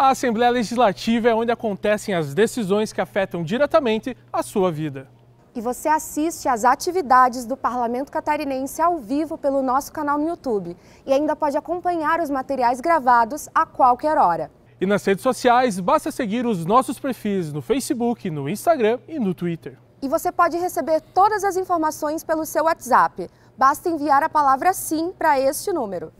A Assembleia Legislativa é onde acontecem as decisões que afetam diretamente a sua vida. E você assiste às atividades do Parlamento Catarinense ao vivo pelo nosso canal no YouTube. E ainda pode acompanhar os materiais gravados a qualquer hora. E nas redes sociais, basta seguir os nossos perfis no Facebook, no Instagram e no Twitter. E você pode receber todas as informações pelo seu WhatsApp. Basta enviar a palavra SIM para este número.